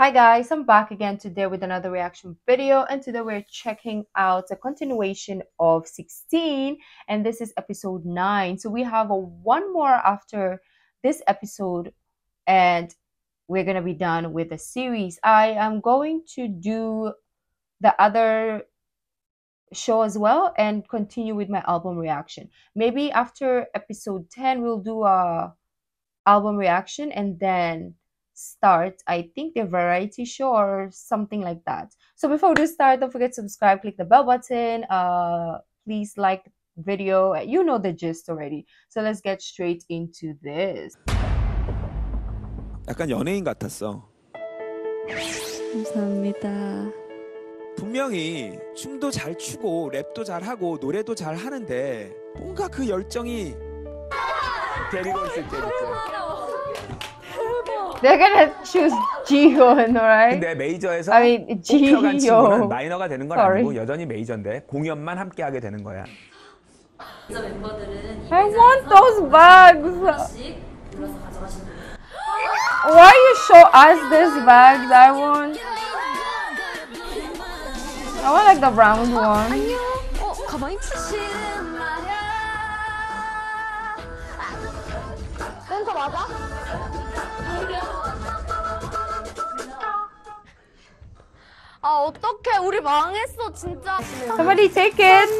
Hi guys, I'm back again today with another reaction video and today we're checking out a continuation of 16 and this is episode 9. So we have a one more after this episode and we're going to be done with the series. I am going to do the other show as well and continue with my album reaction. Maybe after episode 10 we'll do a album reaction and then start i think the variety show or something like that so before we start don't forget to subscribe click the bell button uh please like video you know the gist already so let's get straight into this 약간 연예인 같았어. 감사합니다. 분명히 춤도 잘 추고 랩도 잘 하고 노래도 잘 하는데 뭔가 그 열정이 데리고 있을 때 they're gonna choose jihoon right 근데 메이저에서 i mean 꼭 들어간 친구는 jiho 마이너가 되는 건 Sorry. 아니고 여전히 메이저인데 공연만 함께 하게 되는 거야. 진짜 멤버들은 이 i want those bags 하나씩 골라서 가져가시면 돼요. why you show us these bags i want i want like the round one 어, 가방이 센터 맞아? 어떡해 우리 망했어 진짜. Somebody take it.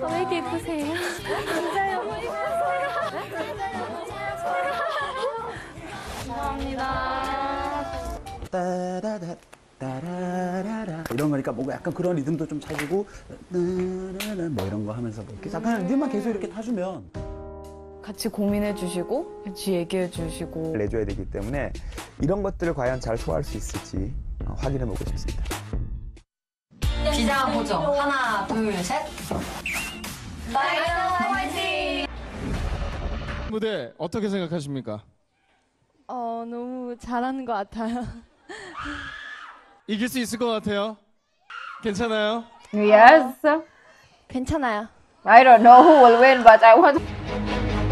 왜 이렇게 예쁘세요? 감사합니다 따라라 따라라라. 이런 거니까 뭔가 약간 그런 리듬도 좀 찾고 따라라 뭐 이런 거 하면서 뭐 이렇게 잠깐 리듬만 계속 이렇게 타주면 같이 고민해 주시고 같이 얘기해 주시고 내줘야 되기 때문에 이런 것들을 과연 잘 소화할 수 있을지 어, 확인해 보고 싶습니다. 비자 보죠. 하나, 둘, 셋. 무대 어떻게 생각하십니까? 어 너무 잘하는 것 같아요 이길 수 있을 것 같아요. 괜찮아요? yes 괜찮아요 I don't know who will win, but I want.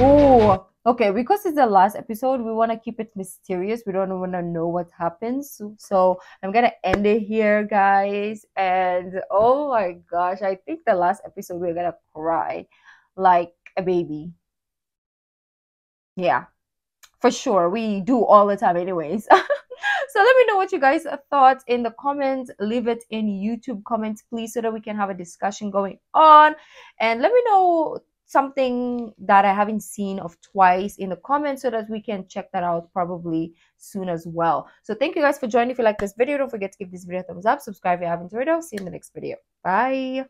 Oh, okay. Because it's the last episode, we want to keep it mysterious. We don't want to know what happens. So, I'm gonna end it here, guys. And oh my gosh, I think the last episode we're gonna cry like a baby. Yeah, for sure. We do all the time, anyways. so let me know what you guys thought in the comments leave it in youtube comments please so that we can have a discussion going on and let me know something that i haven't seen of twice in the comments so that we can check that out probably soon as well. So thank you guys for joining. If you like this video don't forget to give this video a thumbs up. Subscribe if you haven't already. I'll see you in the next video. Bye